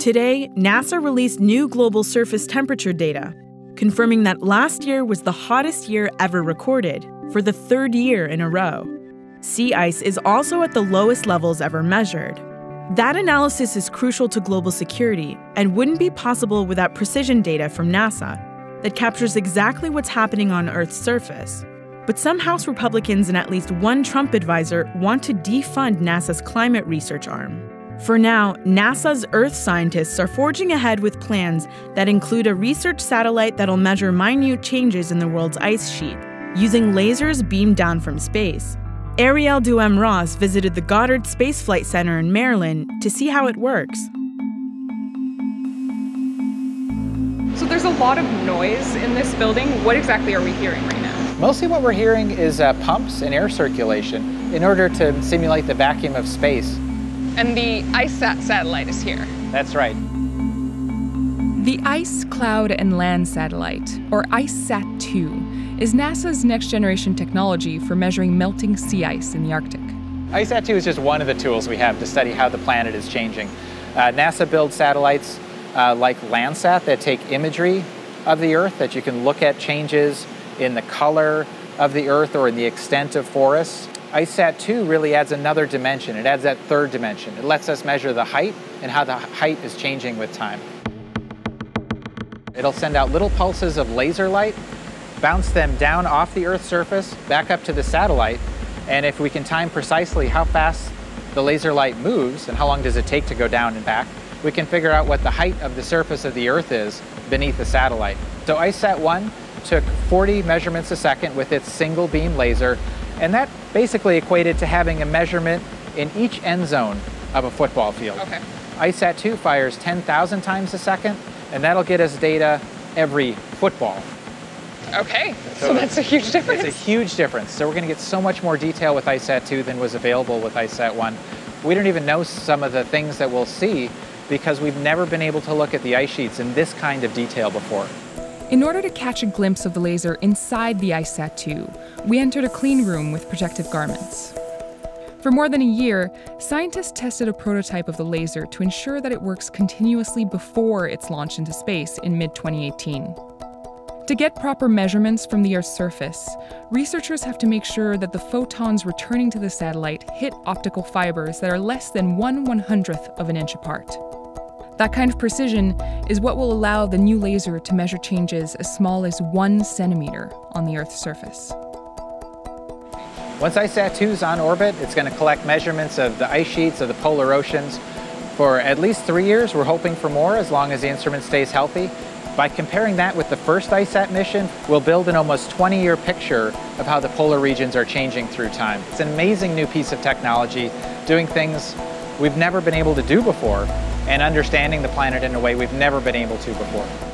Today, NASA released new global surface temperature data, confirming that last year was the hottest year ever recorded for the third year in a row. Sea ice is also at the lowest levels ever measured. That analysis is crucial to global security and wouldn't be possible without precision data from NASA that captures exactly what's happening on Earth's surface. But some House Republicans and at least one Trump advisor want to defund NASA's climate research arm. For now, NASA's Earth scientists are forging ahead with plans that include a research satellite that'll measure minute changes in the world's ice sheet using lasers beamed down from space. Arielle Duhaime-Ross visited the Goddard Space Flight Center in Maryland to see how it works. So there's a lot of noise in this building. What exactly are we hearing right now? Mostly what we're hearing is uh, pumps and air circulation in order to simulate the vacuum of space. And the ICESat satellite is here. That's right. The Ice, Cloud, and Land Satellite, or ICESat 2, is NASA's next generation technology for measuring melting sea ice in the Arctic. ICESat 2 is just one of the tools we have to study how the planet is changing. Uh, NASA builds satellites uh, like Landsat that take imagery of the Earth, that you can look at changes in the color of the Earth or in the extent of forests. ICESat 2 really adds another dimension. It adds that third dimension. It lets us measure the height and how the height is changing with time. It'll send out little pulses of laser light, bounce them down off the Earth's surface, back up to the satellite, and if we can time precisely how fast the laser light moves and how long does it take to go down and back, we can figure out what the height of the surface of the Earth is beneath the satellite. So ICESat 1 took 40 measurements a second with its single beam laser and that basically equated to having a measurement in each end zone of a football field. Okay. ICESat 2 fires 10,000 times a second, and that'll get us data every football. Okay, so, so that's a huge difference. It's a huge difference. So we're going to get so much more detail with ICESat 2 than was available with ICESat 1. We don't even know some of the things that we'll see because we've never been able to look at the ice sheets in this kind of detail before. In order to catch a glimpse of the laser inside the ICESat 2, we entered a clean room with protective garments. For more than a year, scientists tested a prototype of the laser to ensure that it works continuously before it's launch into space in mid 2018. To get proper measurements from the Earth's surface, researchers have to make sure that the photons returning to the satellite hit optical fibers that are less than 1 100th of an inch apart. That kind of precision is what will allow the new laser to measure changes as small as one centimeter on the Earth's surface. Once ICESat-2 is on orbit, it's going to collect measurements of the ice sheets of the polar oceans for at least three years. We're hoping for more as long as the instrument stays healthy. By comparing that with the first ICESat mission, we'll build an almost 20-year picture of how the polar regions are changing through time. It's an amazing new piece of technology, doing things we've never been able to do before, and understanding the planet in a way we've never been able to before.